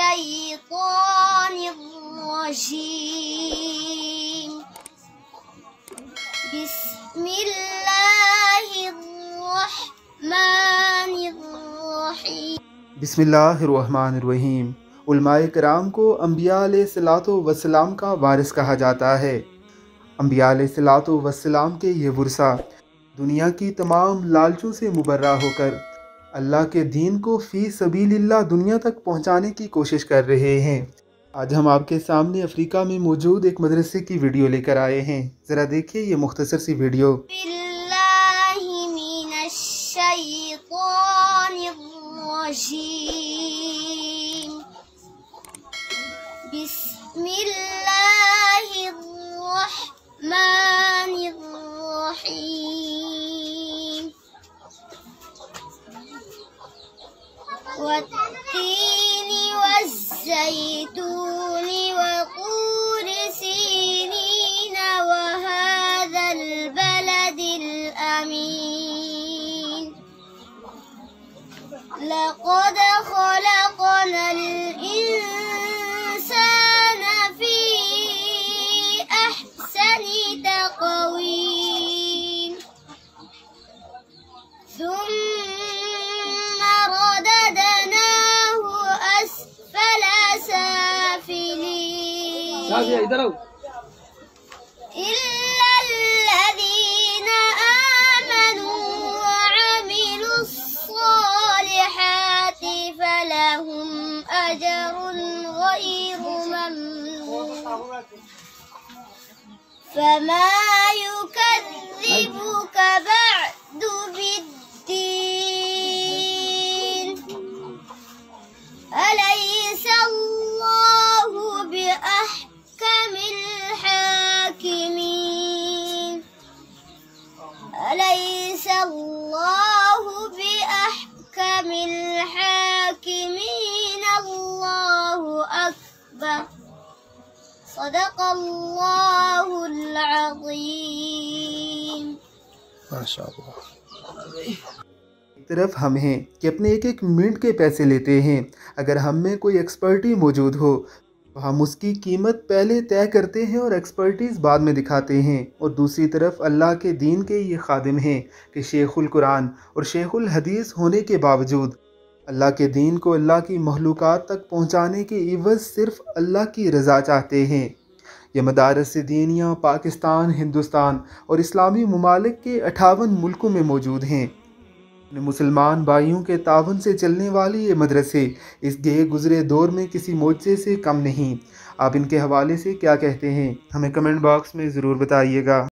الشيطان الرجيم. بسم الله الرحمن الرحيم. بسم اللہ الرحمن الرحیم علماء کرام کو انبیاء علیہ الصلاۃ وسلام کا وارث کہا جاتا ہے۔ انبیاء علیہ الصلاۃ وسلام کے یہ ورثہ دنیا کی تمام لالچوں سے مبرہ ہو کر اللہ کے دین کو فی سبیل اللہ دنیا تک پہنچانے کی کوشش کر رہے ہیں۔ آج ہم آپ کے سامنے افریقہ میں موجود ایک مدرسے کی ویڈیو لے کر آئے ہیں۔ ذرا دیکھیے یہ مختصر سی ویڈیو۔ من الشیطان الرجیم۔ والتين والزيتون وطور سينين وهذا البلد الأمين. لقد خلقنا سافلين إلا الذين آمنوا وعملوا الصالحات فلهم أجر غير ممنون. فما يكذبك بعد أليس الله بأحكم الحاكمين؟ الله أكبر. صدق الله العظيم. ایک طرف ہم ہیں کہ اپنے ایک ایک منٹ کے پیسے لیتے ہیں، اگر ہم میں کوئی ایکسپرٹی موجود ہو تو ہم اس کی قیمت پہلے طے کرتے ہیں اور ایکسپرٹیز بعد میں دکھاتے ہیں۔ اور دوسری طرف اللہ کے دین کے یہ خادم ہیں کہ شیخ القرآن اور شیخ الحدیث ہونے کے باوجود اللہ کے دین کو اللہ کی مخلوقات تک پہنچانے کے عوض صرف اللہ کی رضا چاہتے ہیں۔ یہ مدارس دینیاں پاکستان، ہندوستان اور اسلامی ممالک کے اٹھاون ملکوں میں موجود ہیں۔ اپنے مسلمان بھائیوں کے تعاون سے چلنے والی یہ مدرسے اس گئے گزرے دور میں کسی معجزے سے کم نہیں۔ آپ ان کے حوالے سے کیا کہتے ہیں؟ ہمیں کمنٹ باکس میں ضرور بتائیے گا۔